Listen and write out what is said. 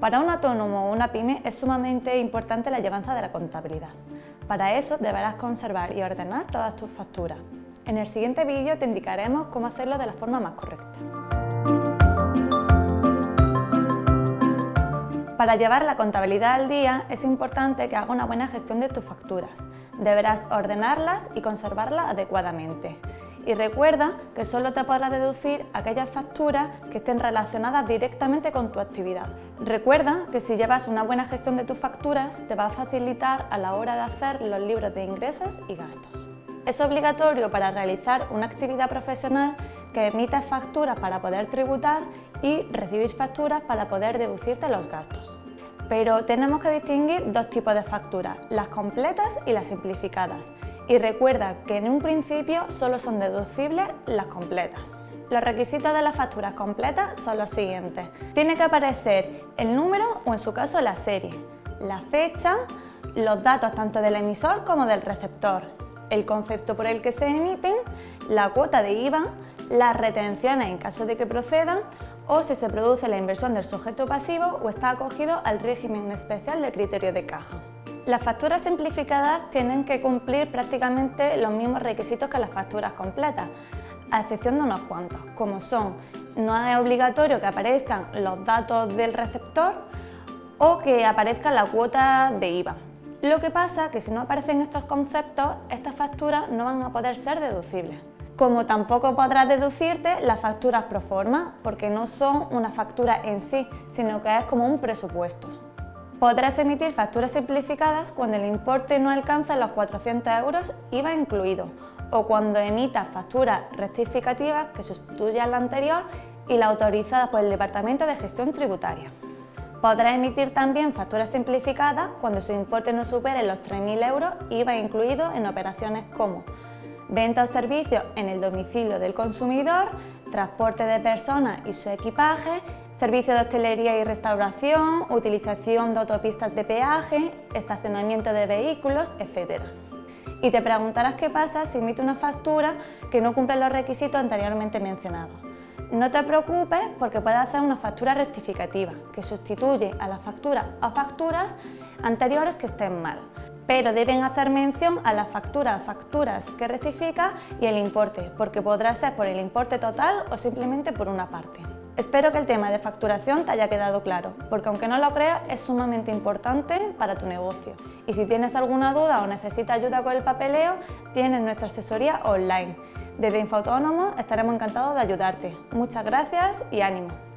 Para un autónomo o una pyme es sumamente importante la llevanza de la contabilidad. Para eso deberás conservar y ordenar todas tus facturas. En el siguiente vídeo te indicaremos cómo hacerlo de la forma más correcta. Para llevar la contabilidad al día es importante que haga una buena gestión de tus facturas. Deberás ordenarlas y conservarlas adecuadamente. Y recuerda que solo te podrás deducir aquellas facturas que estén relacionadas directamente con tu actividad. Recuerda que si llevas una buena gestión de tus facturas te va a facilitar a la hora de hacer los libros de ingresos y gastos. Es obligatorio para realizar una actividad profesional que emitas facturas para poder tributar y recibir facturas para poder deducirte los gastos. Pero tenemos que distinguir dos tipos de facturas, las completas y las simplificadas. Y recuerda que en un principio solo son deducibles las completas. Los requisitos de las facturas completas son los siguientes. Tiene que aparecer el número o en su caso la serie, la fecha, los datos tanto del emisor como del receptor, el concepto por el que se emiten, la cuota de IVA, las retenciones en caso de que procedan o si se produce la inversión del sujeto pasivo o está acogido al régimen especial de criterio de caja. Las facturas simplificadas tienen que cumplir prácticamente los mismos requisitos que las facturas completas, a excepción de unos cuantos, como son no es obligatorio que aparezcan los datos del receptor o que aparezca la cuota de IVA. Lo que pasa es que si no aparecen estos conceptos, estas facturas no van a poder ser deducibles como tampoco podrás deducirte las facturas pro forma, porque no son una factura en sí, sino que es como un presupuesto. Podrás emitir facturas simplificadas cuando el importe no alcanza los 400 euros IVA incluido, o cuando emitas facturas rectificativas que sustituyan la anterior y la autorizada por el Departamento de Gestión Tributaria. Podrás emitir también facturas simplificadas cuando su importe no supere los 3.000 euros IVA incluido en operaciones como venta o servicio en el domicilio del consumidor, transporte de personas y su equipaje, servicio de hostelería y restauración, utilización de autopistas de peaje, estacionamiento de vehículos, etc. Y te preguntarás qué pasa si emite una factura que no cumple los requisitos anteriormente mencionados. No te preocupes porque puedes hacer una factura rectificativa que sustituye a la factura o facturas anteriores que estén mal pero deben hacer mención a las facturas facturas que rectifica y el importe, porque podrá ser por el importe total o simplemente por una parte. Espero que el tema de facturación te haya quedado claro, porque aunque no lo creas, es sumamente importante para tu negocio. Y si tienes alguna duda o necesitas ayuda con el papeleo, tienes nuestra asesoría online. Desde Infoautónomo estaremos encantados de ayudarte. Muchas gracias y ánimo.